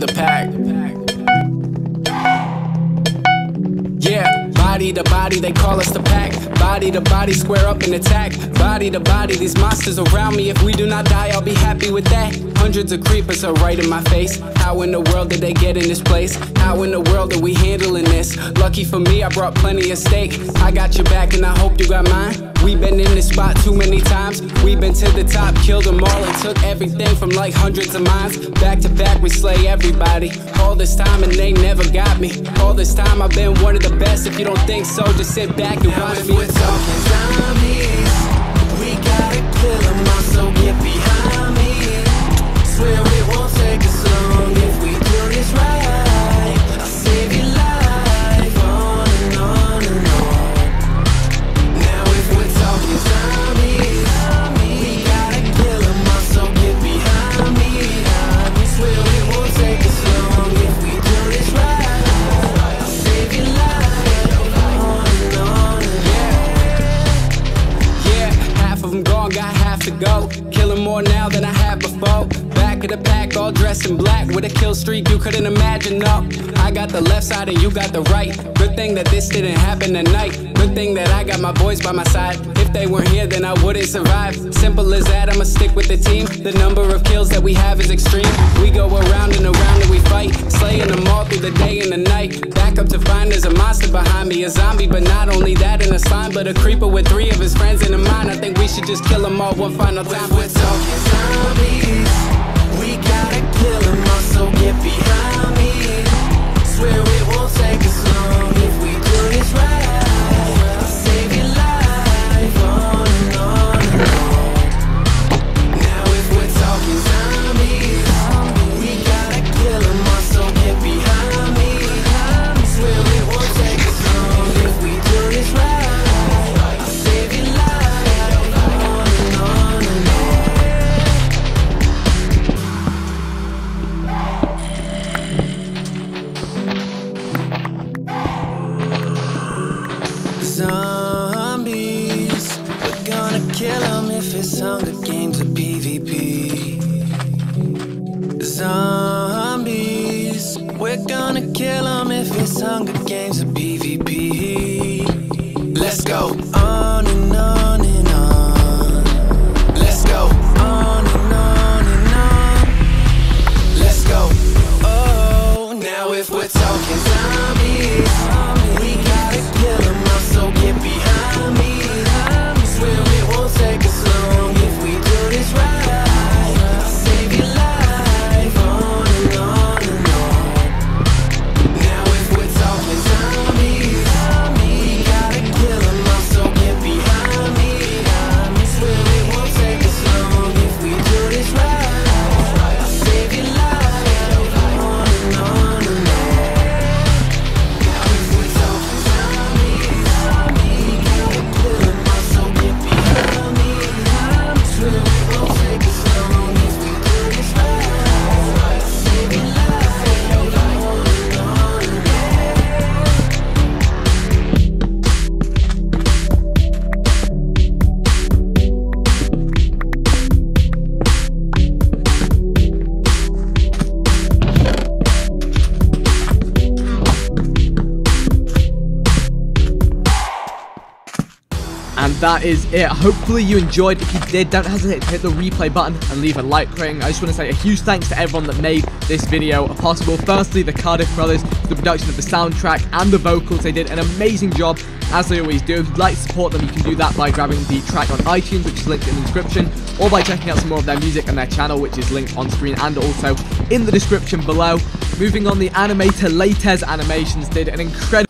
the pack. Yeah, body to body, they call us the pack. Body to body, square up and attack. Body to body, these monsters around me. If we do not die, I'll be happy with that. Hundreds of creepers are right in my face. How in the world did they get in this place? How in the world are we handling this? Lucky for me, I brought plenty of steak. I got your back and I hope you got mine. We've been in this spot too many times. We've been to the top, killed them all, and took everything from like hundreds of miles. Back to back, we slay everybody. All this time and they never got me. All this time I've been one of the best. If you don't think so, just sit back and watch me. Talking zombies, we gotta kill 'em all, so get behind me. Swear it won't take now than I have before. Back of the pack, all dressed in black with a kill streak you couldn't imagine. No, I got the left side and you got the right. Good thing that this didn't happen tonight. Good thing that I got my boys by my side. If they weren't here, then I wouldn't survive. Simple as that, I'ma stick with the team. The number of kills that we have is extreme. We go around and around and we fight, slaying them all through the day and the night. Back up to find there's a monster behind me, a zombie, but not only that, in a slime, but a creeper with three of his friends in a mind. I think we should just kill them all one final time. If we're Swear it won't take us long Hunger Games or PvP. Let's go on and on and on. Let's go on and on and on. Let's go. Oh, now if we're talking zombies, that is it. Hopefully you enjoyed. If you did, don't hesitate to hit the replay button and leave a like rating. I just want to say a huge thanks to everyone that made this video possible. Firstly, the Cardiff Brothers, the production of the soundtrack and the vocals. They did an amazing job, as they always do. If you'd like to support them, you can do that by grabbing the track on iTunes, which is linked in the description, or by checking out some more of their music on their channel, which is linked on screen and also in the description below. Moving on, the animator Latez Animations did an incredible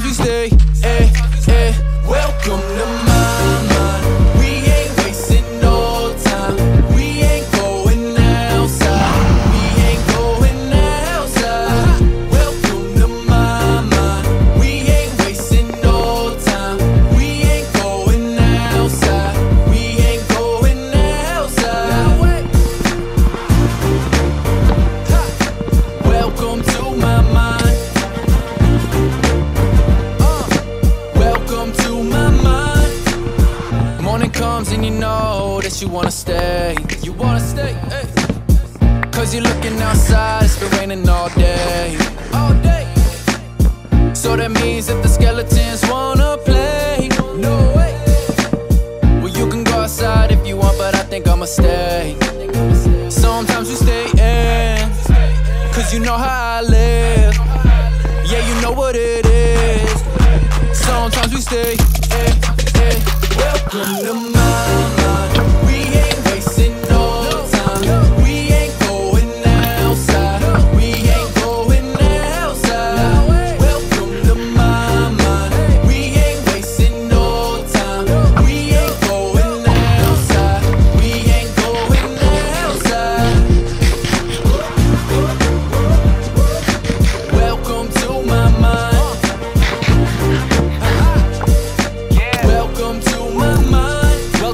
Sometimes we stay, eh, Cause you're looking outside, it's been raining all day. All day. So that means that the skeletons wanna play. No way. Well, you can go outside if you want, but I think I'ma stay. Sometimes we stay in, cause you know how I live. Yeah, you know what it is. Sometimes we stay, eh, eh. Welcome to my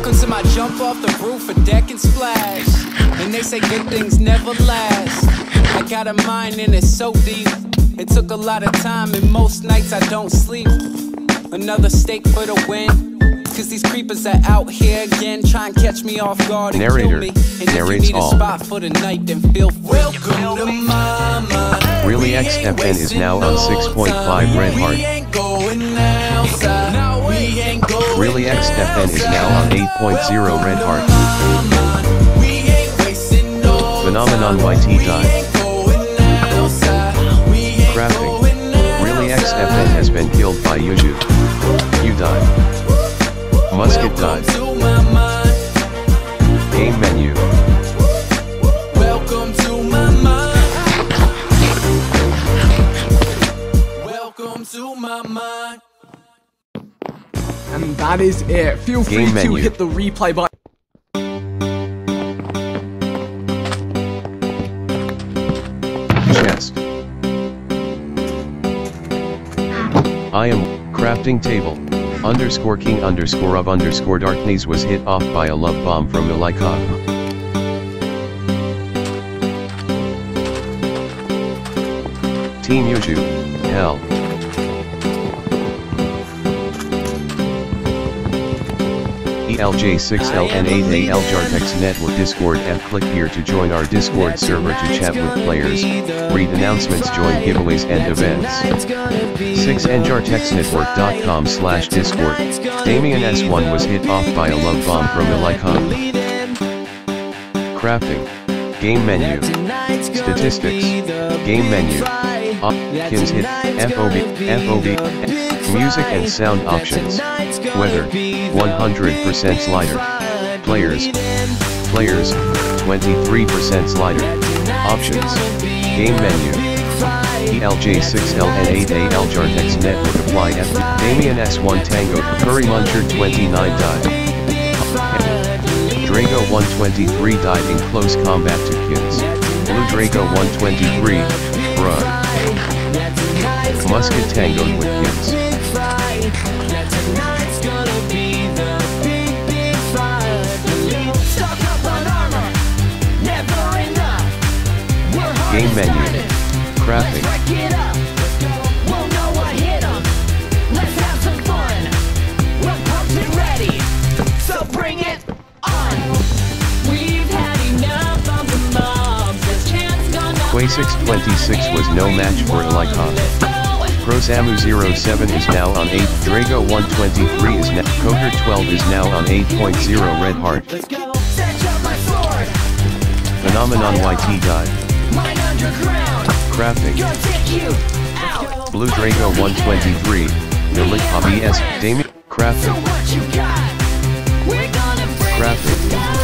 Welcome to my jump off the roof, a deck and splash. And they say good things never last. I got a mind and it's so deep. It took a lot of time, and most nights I don't sleep. Another stake for the win. Cause these creepers are out here again, try and catch me off guard and Narrator kill me. And if you narrates need a all. spot for the night, then feel free. Welcome to my mind. Really We X ain't FM is now on 6.5 time. Red Heart. Really X FM is now on 8.0 Red Heart. Phenomenon. YT ain't Crafting. Really X outside. FM has been killed by Yuju. You died. Musket died. Game menu. Welcome to my mind. And that is it. Feel free Game to menu. hit the replay button. Chest. I am crafting table. Underscore king underscore of underscore darkness was hit off by a love bomb from Malika. Team Yuju. Hell. ELJ6LN8AL Jartex Network Discord F click here to join our Discord server to chat with players, read announcements join giveaways and events. 6njartexnetwork.com slash discord. Damien S1 was hit off by a love bomb from Elikon. Crafting. Game menu. Statistics. Game menu. Options hit. FOB. FOB. Music and sound options. Weather. 100% slider. Players. Players. 23% slider. Options. Game menu. E ELJ6LN8AL Jartex Network Apply F. Damien S1 Tango. Curry Muncher 29 died. Drago 123 died in close combat to kids. Blue Drago 123, bruh. Musket tangoed with kids. Chance gonna Quay 626 was no match for Elikon. Prosamu 07 is now on 8, Drago 123 is now, Coder 12 is now on 8.0 Red Heart. Phenomenon YT died, underground. Crafting, Gonna take you out. Blue Drago 123, Milik Hobby S, Damien, So Crafting, what you got? We're gonna bring Crafting, it down.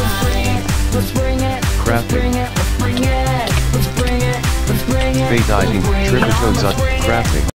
Let's bring it. Let's bring Crafting. it. Let's bring it. Let's bring it. Let's bring it. Fade died in, Tripitone Zut, Crafting.